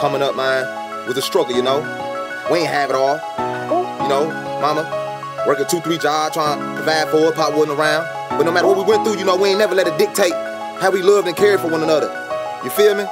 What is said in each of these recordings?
Coming up, man, was a struggle, you know. We ain't have it all. You know, mama, working two, three jobs, trying to provide for her, pop wasn't around. But no matter what we went through, you know, we ain't never let it dictate how we loved and cared for one another. You feel me?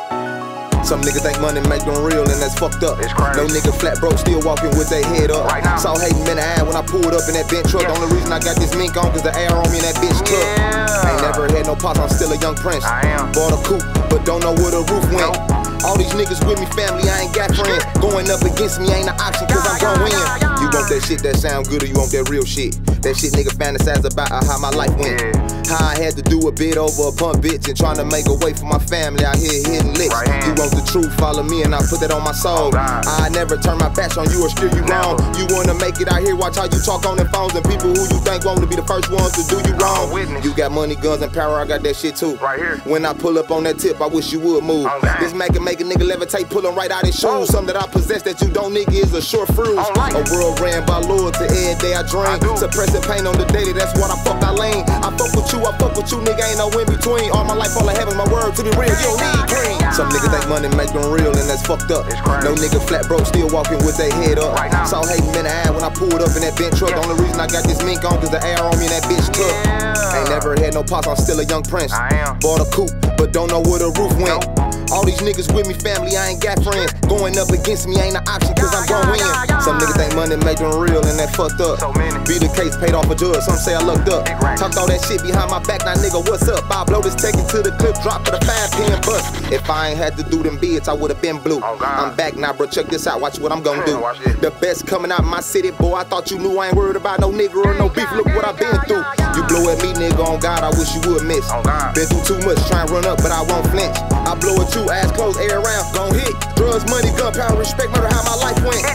Some niggas think money make them real and that's fucked up. No nigga flat broke, still walking with their head up. Right now. Saw hating in the eye when I pulled up in that Benz truck. Yeah. The only reason I got this mink on cause the air on me in that bitch truck. Yeah. Ain't never had no pops, I'm still a young prince. I am. Bought a coupe, but don't know where the roof went. All these niggas with me, family, I ain't got friends. Going up against me ain't an option, cause I'm gon' win. You want that shit that sound good or you want that real shit? That shit nigga fantasize about how my life went. How I had to do a bit over a pump bitch and trying to make a way for my family out here hitting licks. Right. You want the truth, follow me and I put that on my soul. God. I never turn my back on you or steer you wrong. You wanna make it out here, watch how you talk on the phones and people who you think want to be the first ones to do you wrong. You got money, guns, and power, I got that shit too. Right here. When I pull up on that tip, I wish you would move. God. this Mac can make a nigga levitate, pull him right out his shoes. Oh. Something that I possess that you don't, nigga, is a short. Oh, like a world ran by loyalty, every day I dream. I. Suppressing pain on the daily, that's what I fuck I lane. I fuck with you, I fuck with you, nigga, ain't no in between. All my life, all I have is my word to be real. You don't need green. Some niggas think money make them real, and that's fucked up. No nigga flat broke, still walking with their head up. Right now. Saw hating in the eye when I pulled up in that Benz truck. Yeah. The only reason I got this mink on, cause the air on me in that bitch truck. Yeah. Ain't never had no pops, I'm still a young prince. I am. Bought a coupe, but don't know where the roof went. Nope. All these niggas with me, family, I ain't got friends. Going up against me ain't an option, cause I'm gon' win. Some niggas think money make them real, and that fucked up. Be the case, paid off a judge, some say I lucked up. Talked all that shit behind my back, now nigga, what's up? I blow this, take it to the clip, drop for the five pin bust. If I ain't had to do them bids, I would've been blue. Oh, I'm back now, bro, check this out, watch what I'm gon' Yeah, do. The best coming out my city, boy, I thought you knew I ain't worried about no nigga or no beef, look what I've been through. You blow at me, nigga, on God, I wish you would miss. On Been through too much, try and run up, but I won't flinch. Blow at ass closed, air around, gon' hit. Drugs, money, gunpowder, respect, murder, how my life went.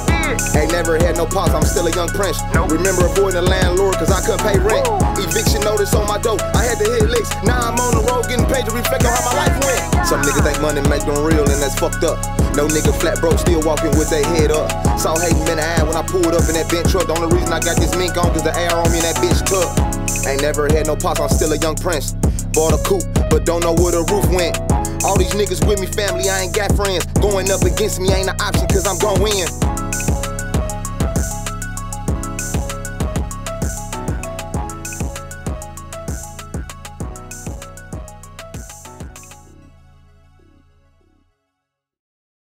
Ain't never had no pops, I'm still a young prince. Nope. Remember avoiding the landlord cause I couldn't pay rent. Eviction notice on my door, I had to hit licks. Now I'm on the road getting paid to reflect on how my life went. Some niggas think money make them real and that's fucked up. No nigga flat broke, still walking with their head up. Saw hating in the eye when I pulled up in that Benz truck. The only reason I got this mink on cause the air on me in that bitch truck. Ain't never had no pops, I'm still a young prince. Bought a coupe, but don't know where the roof went. All these niggas with me, family, I ain't got friends. Going up against me ain't an option, cause I'm gon' win.